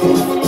Thank